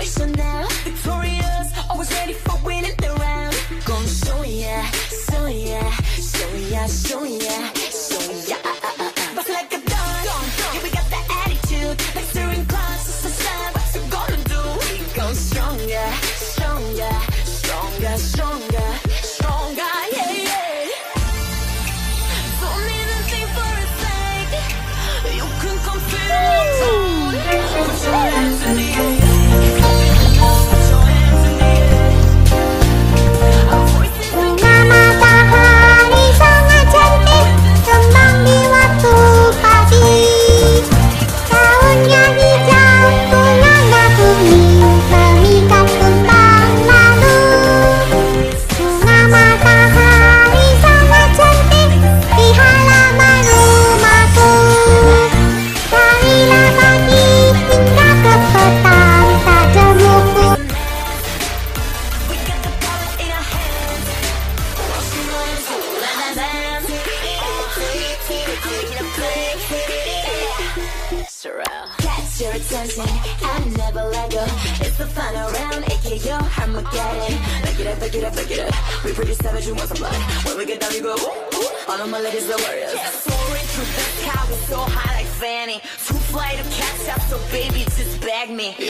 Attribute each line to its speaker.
Speaker 1: So now, victorious, always ready for winning the round. Gonna show ya, show ya, show ya, show ya, show ya. Rock like a dawn, yeah, we got attitude. Like. What you gonna do? We go stronger, stronger, stronger, stronger, Your attention and never let go. It's the final round, aka your Armageddon. Back it up, back it up, back it up. We pretty savage, we want some blood. When we get down, we go. Ooh, ooh. All of my ladies are warriors. Soaring through the sky, we so high like Fanny. Too fly to catch up, so baby, just bag me.